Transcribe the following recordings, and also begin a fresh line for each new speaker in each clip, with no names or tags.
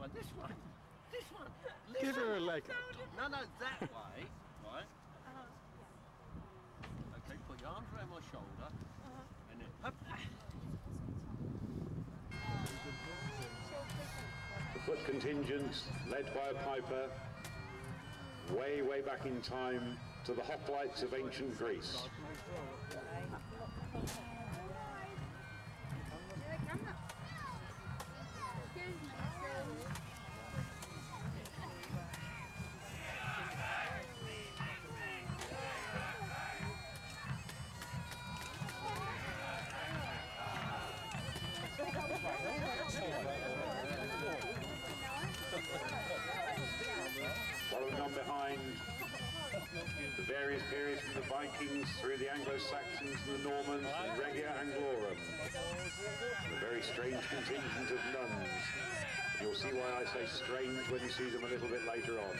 one, this one, this one.
Give her a leg.
No, no, that way, right? Okay, put your arms around my shoulder, and then up.
The foot contingent, led by a piper, way, way back in time to the hoplites of ancient Greece. Periods from the Vikings through the Anglo-Saxons and the Normans and Regia Anglorum. A very strange contingent of nuns. You'll see why I say strange when you see them a little bit later on.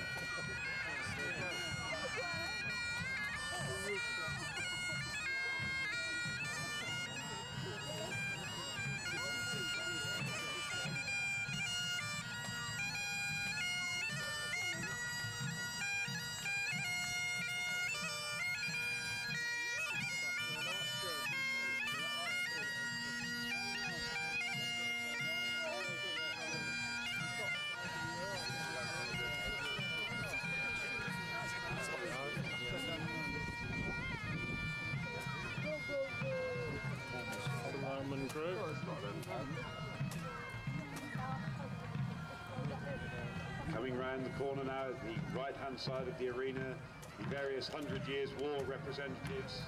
The
corner now the right-hand side of the arena, the various Hundred Years' War representatives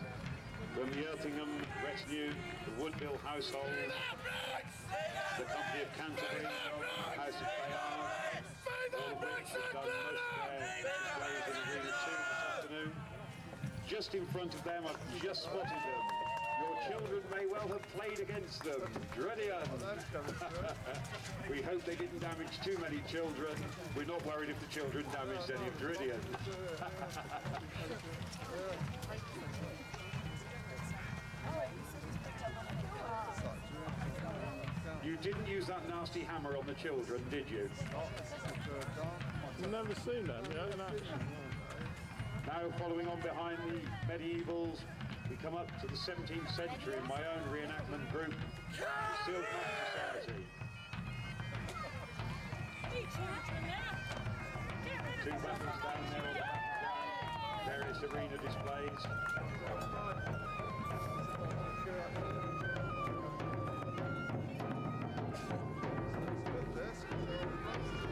from the Erpingham retinue, the Woodville household, the Company of Canterbury, the House of Bayard, all of which have done most of their in arena too this afternoon. Just in front of them, I've just spotted them. Your children may well have played against them. Druidian. we hope they didn't damage too many children. We're not worried if the children damaged any of Druidian. you didn't use that nasty hammer on the children, did you?
I've never seen that.
Now, following on behind the medievals, we come up to the 17th century in my own reenactment group, the Society. Two weapons down there on the background, various arena displays.
Is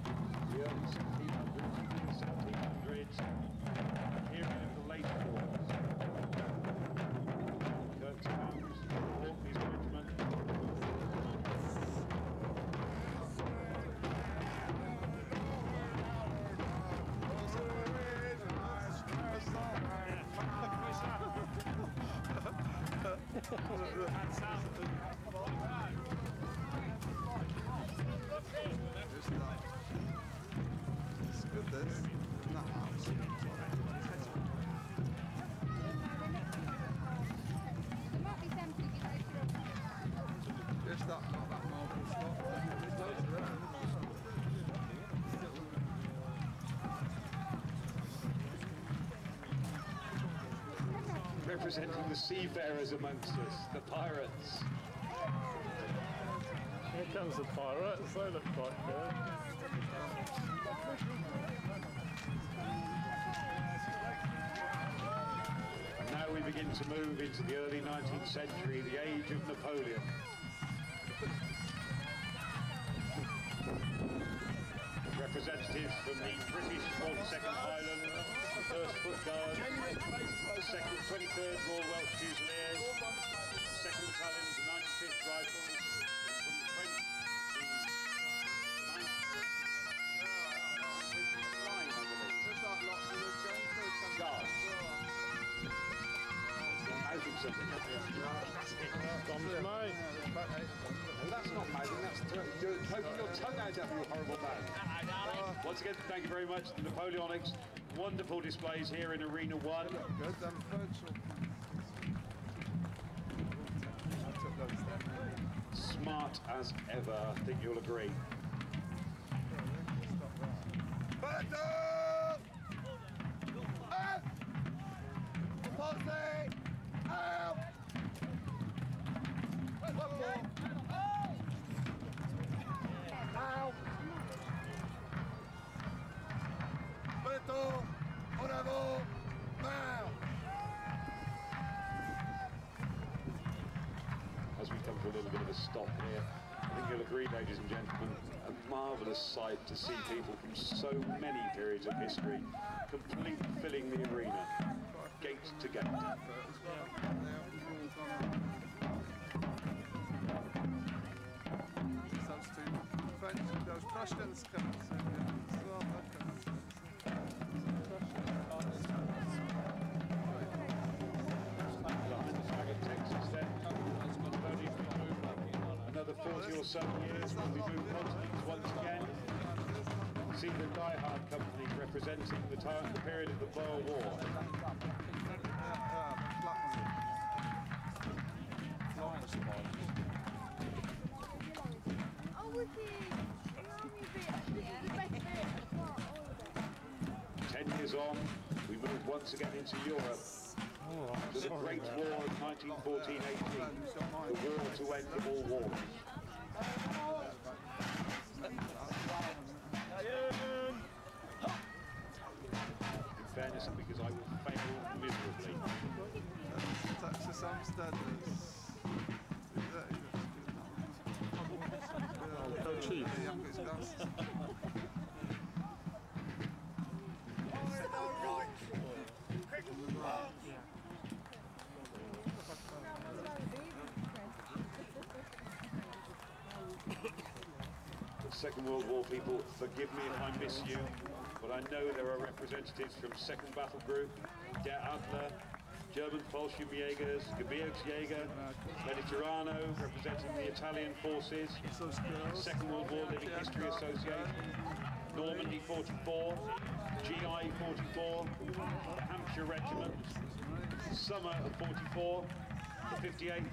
1700s, period the late wars. Kirkstown's Orkney's regiment.
It's good this.
Representing the seafarers amongst us, the pirates.
Here comes the pirates. They look quite good.
And now we begin to move into the early 19th century, the age of Napoleon. Representatives from the British 42nd Highland, 1st Foot Guard, the 2nd, 23rd Royal Welsh Fusiliers, 2nd Battalion, 95th Rifles,
Tom's mate.
Well, that's not mouthing, that's poking your tongue out at you horrible man. Once again, thank you very much, the Napoleonics. Wonderful displays here in Arena 1.
Good, them first one. I took those then.
Smart as ever, I think you'll agree.
Battle!
Stop here, I think you'll agree, ladies and gentlemen, a marvellous sight to see people from so many periods of history completely filling the arena, gate to gate.
Those Prussians come
40 or so years when we move continents once again. See the Die Hard Company representing the time, the period of the Boer War.
Oh, wicked! Remind me a bit. This is the best bit. Apart, all of it.
Ten years on, we move once again into Europe oh, to the Great War of 1914-18, the war to end all wars. In fairness, and because I will fail miserably.
Texas Amsterdam.
Oh, chief.
Second World War people, forgive me if I miss you, but I know there are representatives from Second Battle Group, Der Adler, German Fallschirmjägers, Gebirgsjäger, Mediterrano, representing the Italian forces, Second World War Living History Association, Normandy 44, GI 44, Hampshire Regiment, Summer of 44, the 58th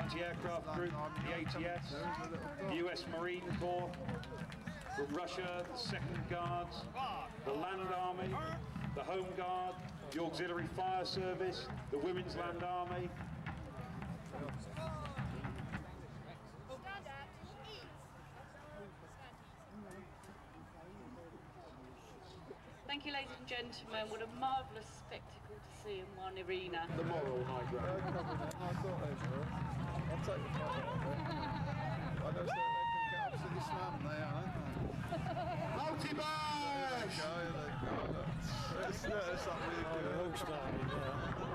Anti-Aircraft Group, the ATS, the US Marine Corps, from Russia, the Second Guards, the Land Army, the Home Guard, the Auxiliary Fire Service, the Women's Land Army,
Thank you, ladies and gentlemen. What a marvellous spectacle to see in one arena.
the moral high ground.
I thought they were. I'll take the photo of it. I don't think they can get up to the slam there, aren't they?
Multi-bash!
Go, they go. Look. It's, yeah, it's not really
Oh, the
good.
hook started, yeah.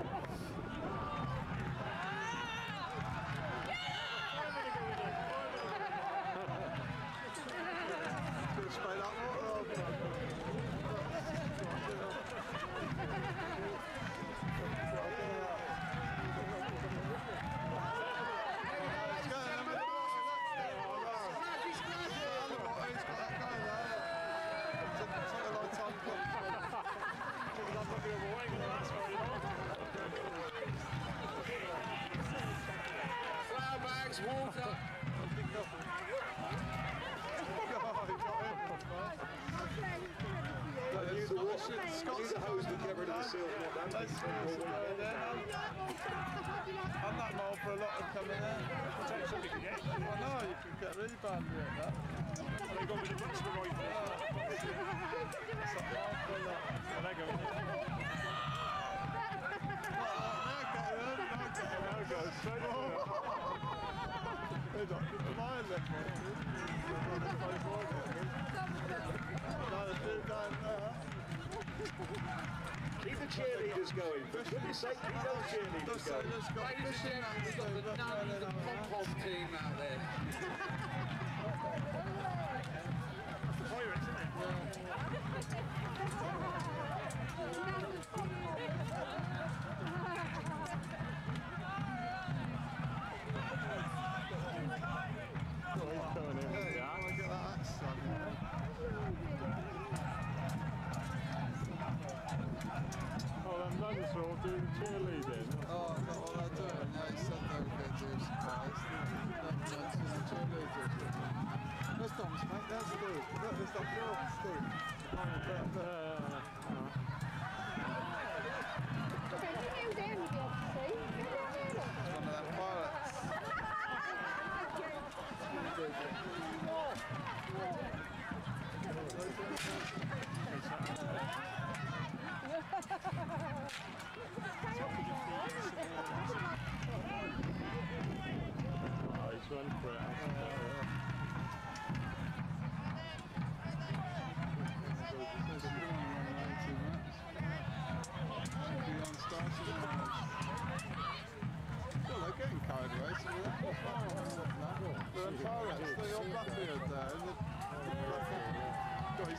Use the water, hose to get rid of the silt.
I'm not more for a lot of coming in. Well, no, you can get really badly at that.
They got rid of extra rifles.
It's like half a lot.
Well, they're going. Now straight over.
They don't keep the line left, mate. Now the two down there.
Keep the cheerleaders going. For goodness sake, keep those cheerleaders
Looks like
going.
it's got fishing nets over there.
pom team out there.
Yeah.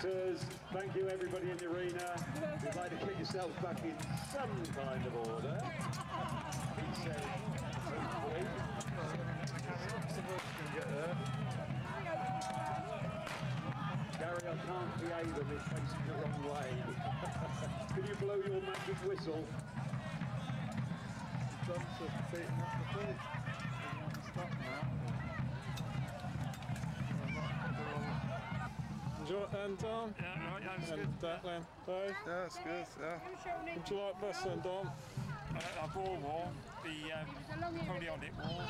reenactors. Thank you, everybody in the arena. You'd like to get yourselves back in some kind of order. Gary, I can't behave if it's facing the wrong way. Can you blow your magic whistle?
Are beating up the to stop now.
Enjoy it then, Dom?
Yeah, right, that was good.
And Declan, Dave?
Yeah, it's good, yeah.
Would you like this then, Dom?
Uh, a Boer War, the um, Napoleonic War.